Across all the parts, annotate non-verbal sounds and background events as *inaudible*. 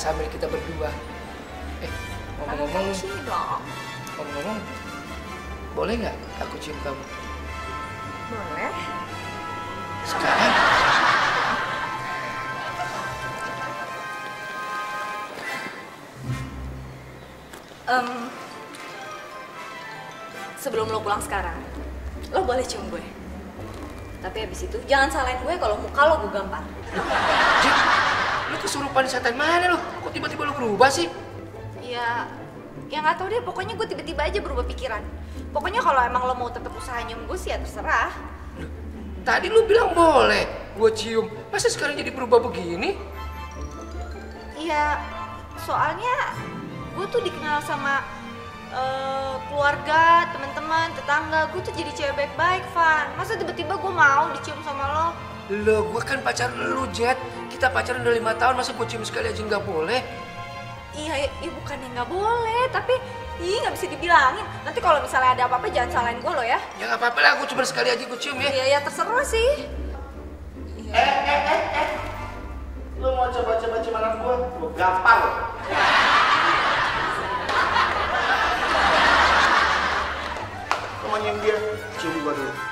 sambil kita berdua. Eh, ngomong-ngomong, ngomong-ngomong, boleh nggak aku cium kamu? Boleh. Sekarang? Em, sebelum lo pulang sekarang, lo boleh cium gue. Tapi habis itu jangan salahin gue kalau muka lo gue gampar. Lu kesurupan setan mana lu? Kok tiba-tiba lu berubah sih? Ya, ya nggak tahu deh. Pokoknya gue tiba-tiba aja berubah pikiran. Pokoknya kalau emang lo mau tetap usaha nyium gue sih ya terserah. Tadi lu bilang boleh gua cium. Masa sekarang jadi berubah begini? Iya, soalnya gue tuh dikenal sama eh, keluarga, teman-teman, tetangga. Gue tuh jadi cewek baik-baik, Van. Masa tiba-tiba gue mau dicium sama lo? Lo, gua kan pacaran lu, Jet. Kita pacaran udah lima tahun, masa gua cium sekali aja nggak boleh? Iya, iya bukannya nggak boleh, tapi ih nggak bisa dibilangin. Nanti kalau misalnya ada apa-apa jangan salahin gue lo ya. Ya nggak apa-apa lah, gua cuma sekali aja gua cium ya. Iya, ya terserah sih. Eh, eh, eh, eh. Lu mau coba-coba cium anak gua? Gua gampar lo. Mau nyium dia? Cium gua dulu.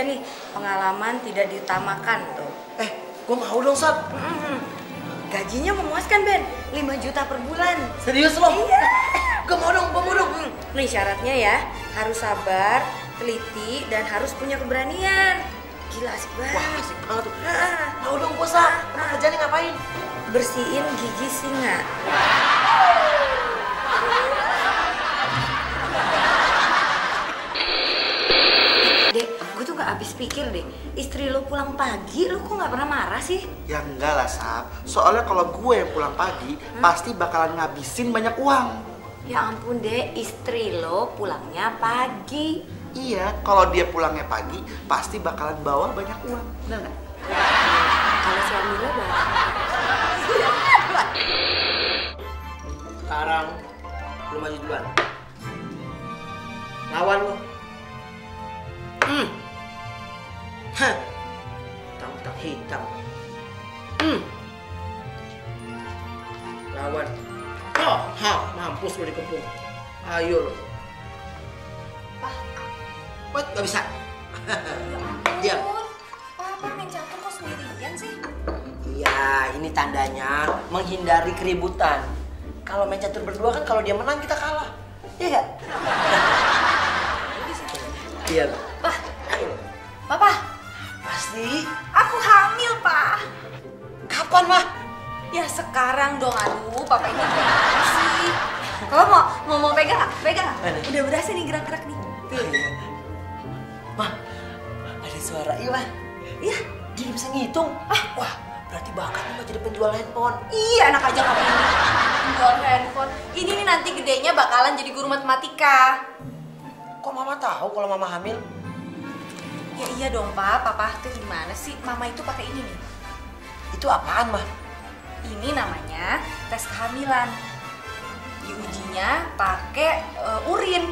Kerja nih, pengalaman tidak diutamakan tuh. Eh, gua mau dong, Sat. Mm-mm. Gajinya memuaskan Ben, 5 juta per bulan. Serius lo? Iya. Gua mau dong, gua mau dong. Mm. Nih syaratnya ya, harus sabar, teliti, dan harus punya keberanian. Gila asik banget. Wah, asik banget tuh. Ah, Mau dong, gua, Sat. Emang kerjanya ngapain? bersihin gigi singa. *laughs* habis pikir deh. Istri lo pulang pagi, lo kok gak pernah marah sih? Ya enggak lah, Sap. Soalnya kalau gue yang pulang pagi, pasti bakalan ngabisin banyak uang. Ya ampun deh, istri lo pulangnya pagi. Iya, kalau dia pulangnya pagi, pasti bakalan bawa banyak uang. Benar nggak? Kalau suami lo bawa. Sekarang, lu maju duluan. Lawan lu. Hmm. Hah. Hitam, hitam. Hmm. Lawan. Oh, ha, mampus lu dikepung. Ayo lu. Pak, What? Gak bisa. Diam. Papa main catur kok sendirian sih? Iya, ini tandanya menghindari keributan. Kalau main catur berdua kan kalau dia menang kita kalah. Iya nggak? Iya. Pak. Papa, Pasti. aku hamil, Pak. Kapan mah? Ya sekarang dong, aduh, papa ini gimana sih? Kalau mau mau mau pegang nggak? Pegang nggak? Udah berasa nih gerak-gerak nih. Tuh. Mah, ada suara iya mah. Iya. Dia bisa ngitung. Ah, wah, berarti bakat mah jadi penjual handphone. Iya, anak aja kamu ini. Jual handphone. Ini nih nanti gedenya bakalan jadi guru matematika. Kok mama tahu kalau mama hamil? Ya iya dong, Pak. Papa tuh gimana sih? Mama itu pakai ini nih. Itu apaan mah? Ini namanya tes kehamilan. Diujinya pakai eh, urin.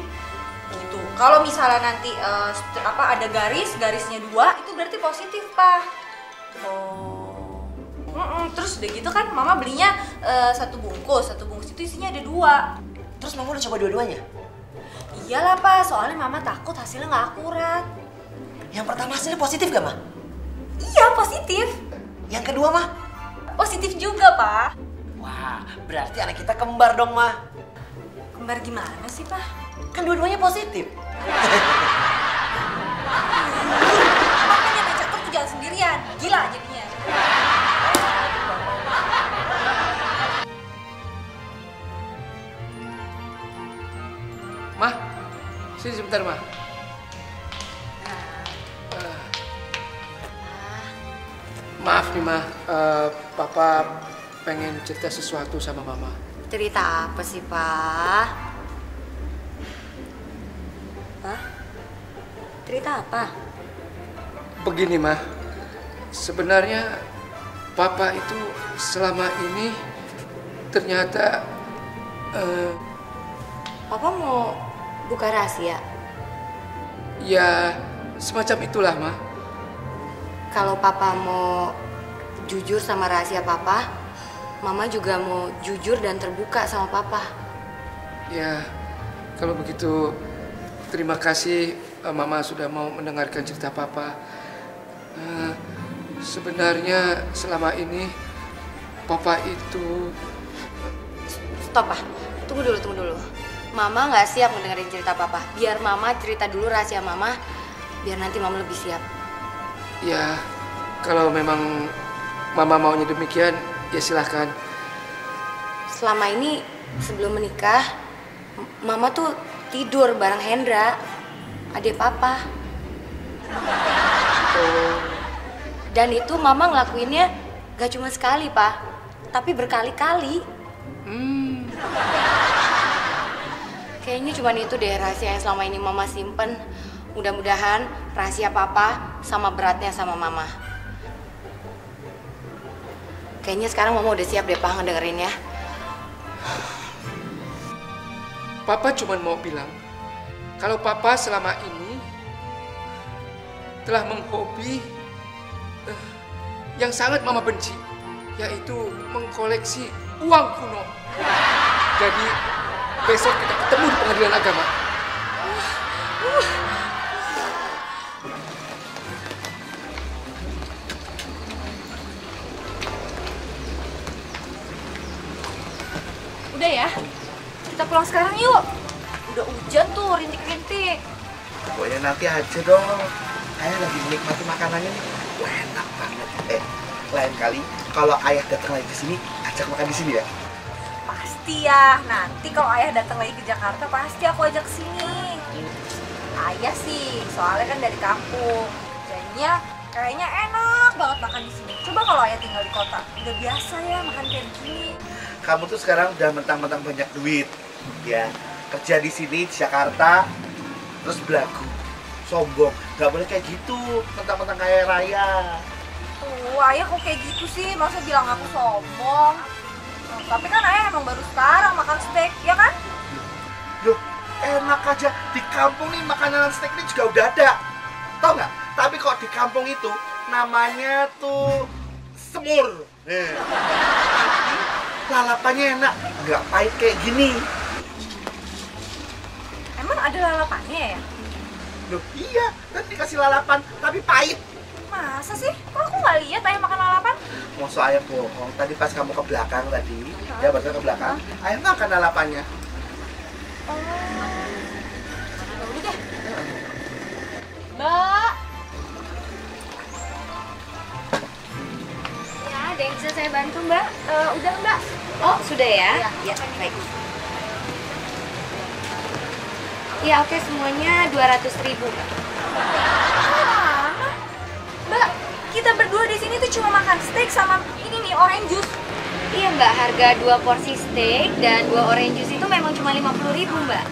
Gitu. Kalau misalnya nanti st- apa ada garis, garisnya dua, itu berarti positif, Pak. Oh. Mm-mm, Terus udah gitu kan mama belinya eh, satu bungkus, satu bungkus itu isinya ada dua. Terus mama udah coba dua-duanya? Iyalah pak, soalnya mama takut hasilnya nggak akurat. Yang pertama hasilnya positif gak mah? Iya positif, Yang kedua mah? positif juga pak. Wah, berarti anak kita kembar dong mah. Kembar gimana sih pak? Kan dua-duanya positif. Makanya catur tuh jangan sendirian, gila jadinya. Mah, sini sebentar, Mah. Maaf nih, Mah. Eh, Papa pengen cerita sesuatu sama Mama. Cerita apa sih, Pak? Pak? Cerita apa? begini mah, sebenarnya papa itu selama ini ternyata eh, Papa mau buka rahasia. ya semacam itulah mah. Kalau papa mau jujur sama rahasia papa, mama juga mau jujur dan terbuka sama papa. Ya kalau begitu terima kasih eh, mama sudah mau mendengarkan cerita papa. Eh, sebenarnya selama ini papa itu Stop ah, tunggu dulu, tunggu dulu. Mama nggak siap mendengarin cerita papa. Biar mama cerita dulu rahasia mama, biar nanti mama lebih siap. Ya kalau memang mama maunya demikian ya silahkan. Selama ini sebelum menikah, mama tuh tidur bareng Hendra, adik papa. Dan itu mama ngelakuinnya gak cuma sekali, Pak. Tapi berkali-kali. Hmm, Kayaknya cuma itu deh rahasia yang selama ini mama simpen. Mudah-mudahan rahasia papa sama beratnya sama mama. Kayaknya sekarang mama udah siap deh, Pak, ngedengerin ya. papa cuma mau bilang kalau papa selama ini telah menghobi eh, yang sangat mama benci yaitu mengkoleksi uang kuno. Jadi besok kita ketemu di pengadilan agama. Udah ya, kita pulang sekarang yuk. Udah hujan tuh, rintik-rintik. Pokoknya nanti aja dong. Ayah lagi menikmati makanannya nih. Wah, enak banget. Eh, lain kali kalau ayah datang lagi ke sini, ajak makan di sini ya. Pasti ya, nanti kalau ayah datang lagi ke Jakarta pasti aku ajak ke sini. Ayah sih, soalnya kan dari kampung. Jadinya kayaknya enak banget makan di sini. Coba kalau ayah tinggal di kota, udah biasa ya makan kayak gini. Kamu tuh sekarang udah mentang-mentang banyak duit, ya. Kerja di sini di Jakarta, terus belagu, sombong. Gak boleh kayak gitu, mentang-mentang kaya raya. Tuh, ayah kok kayak gitu sih? Masa bilang aku sombong? Nah, tapi kan ayah emang baru sekarang makan steak, ya kan? Loh, enak aja. Di kampung nih makanan steak ini juga udah ada. Tau nggak? Tapi kok di kampung itu namanya tuh semur. Eh. Lalapannya enak, nggak pahit kayak gini. Emang ada lalapannya ya? Loh, iya, tadi dikasih lalapan, tapi pahit. Masa sih? Kok aku nggak lihat ayah makan lalapan? Masa ayah bohong, tadi pas kamu ke belakang tadi, ya baru ke belakang, ayah makan lalapannya. Ya udah deh. Mbak, Ya, ada yang bisa saya bantu, Mbak? Eh, udah mbak. Oh, sudah ya? Iya. Ya, baik. Ya, oke semuanya 200 ribu, Mbak. Ah, Mbak, kita berdua di sini tuh cuma makan steak sama ini nih orange juice. Iya, Mbak. Harga dua porsi steak dan dua orange juice itu memang cuma 50 ribu, Mbak.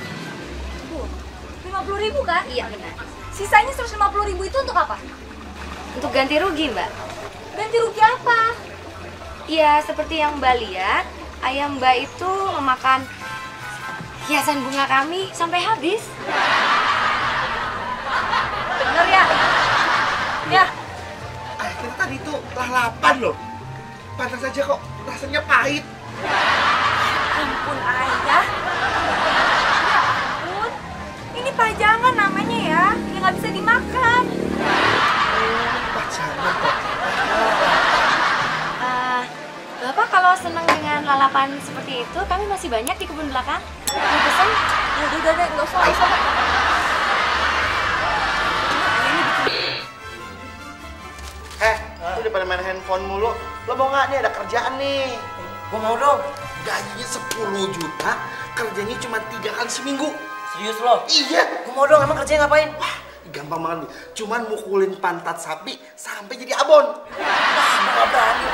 Lima puluh ribu kan? Iya, benar. Sisanya 150 ribu itu untuk apa? Untuk ganti rugi, Mbak. Ganti rugi apa? Iya, seperti yang Mbak lihat, ayam Mbak itu memakan hiasan bunga kami sampai habis. Bener ya? Ya, Ayah kita tadi itu lalapan loh. Pantas saja kok rasanya pahit. ampun ayah. Ya ampun. Ini pajangan namanya ya, yang nggak bisa dimakan. Pajangan kok. Bapak kalau senang dengan lalapan seperti itu, kami masih banyak di kebun belakang. Mau pesen? Ya udah udah deh, nggak usah nggak usah. Eh, lu udah pada main handphone mulu. Lo mau nggak nih ada kerjaan nih? Gua mau dong. Gajinya 10 juta, kerjanya cuma tiga kali seminggu. Serius lo? Iya, Gua mau dong, emang kerjanya ngapain? Wah, gampang banget nih. Cuman mukulin pantat sapi sampai jadi abon. Wah, gua gak berani.